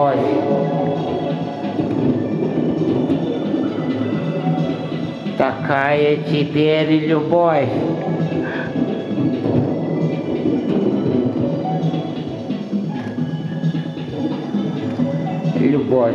любовь. Такая теперь любовь. Любовь.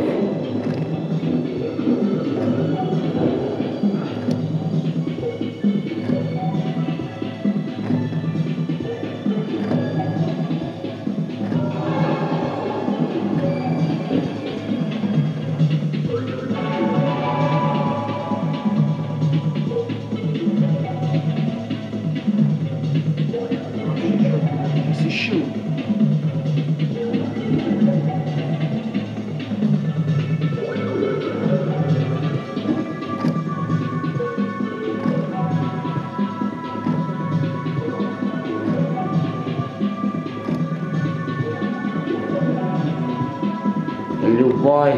Любовь.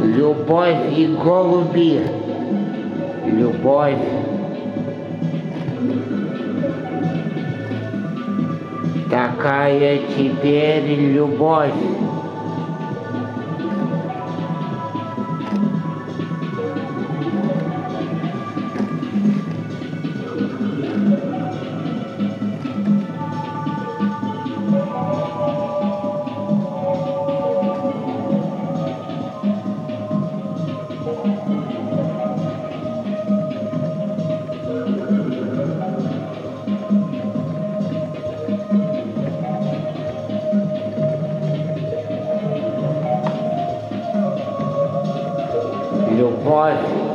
Любовь и голуби. Любовь. Такая теперь любовь. Любовь. Такая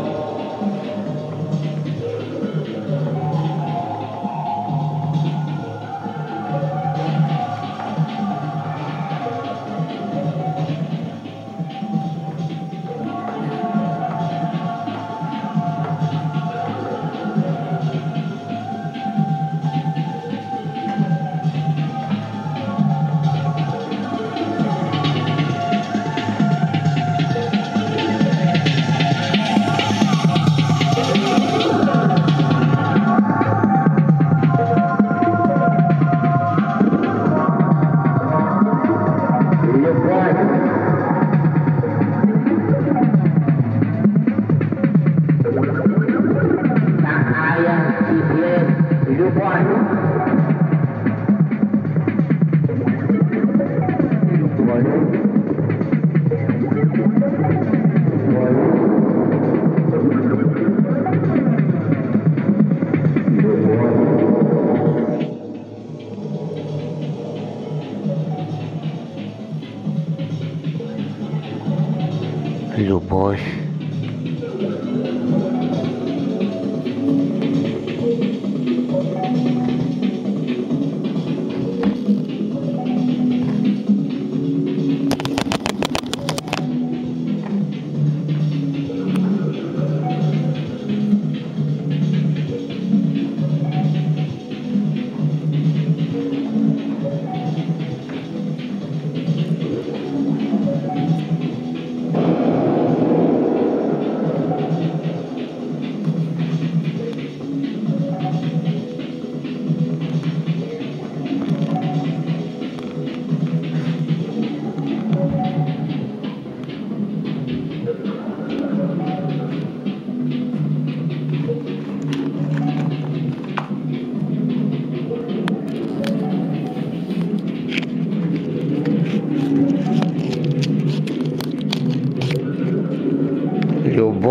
Любовь.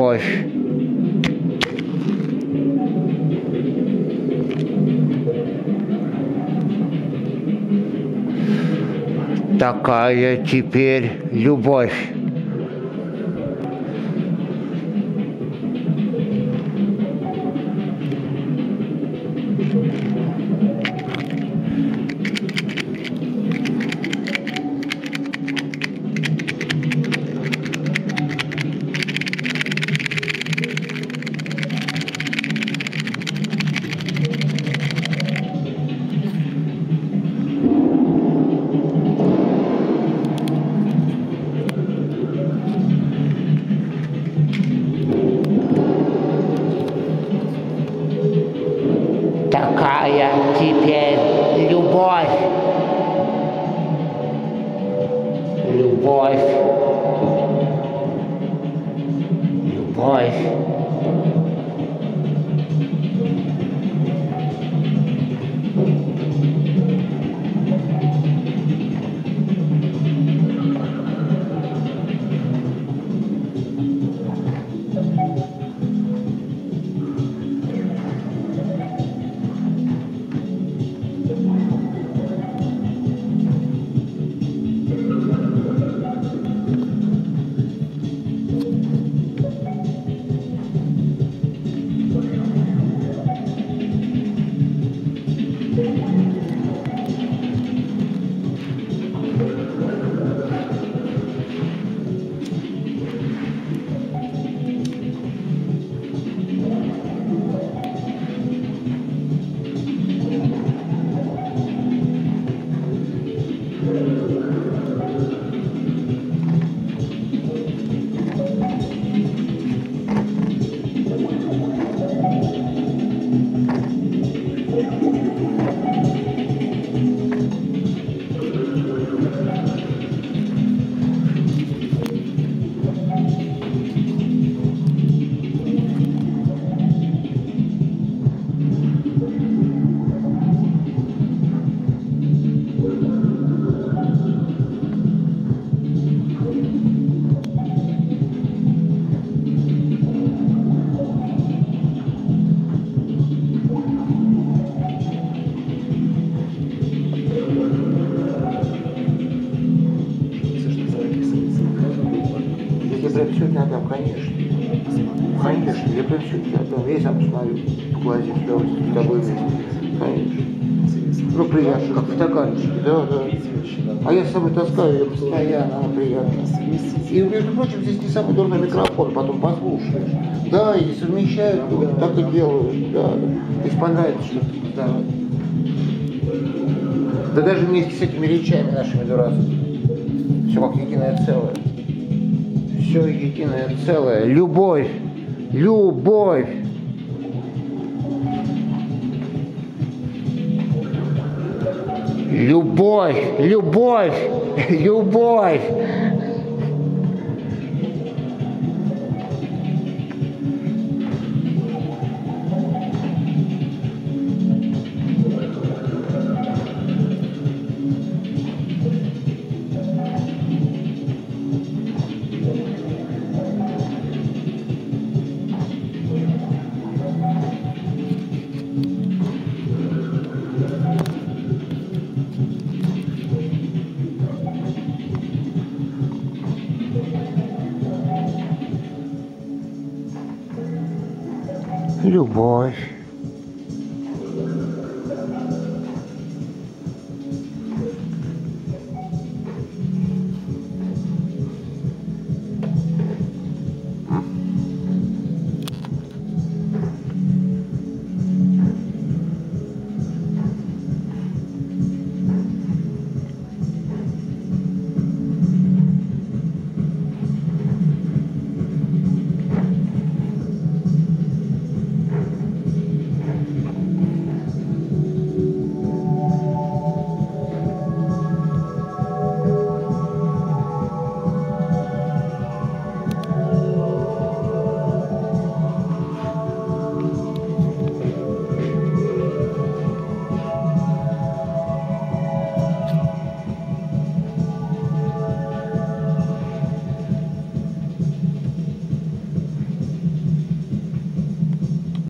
Любовь. Такая теперь любовь. Все отдам, конечно. Конечно, я прям все отдам. Я сам посмотрю в глазе с тобой вместе. Конечно. Ну, приятно, как стаканчики, да, да. А я с собой таскаю ее постоянно, она приятная. И, между прочим, здесь не самый дурной микрофон, потом послушаешь. Да, и совмещают, вот, так и делают, да. Если понравится что-то, да. Да даже вместе с этими речами нашими дурацкими. Все как единое целое. Все единое целое. Любовь. Любовь. Любовь, любовь, любовь. Любовь.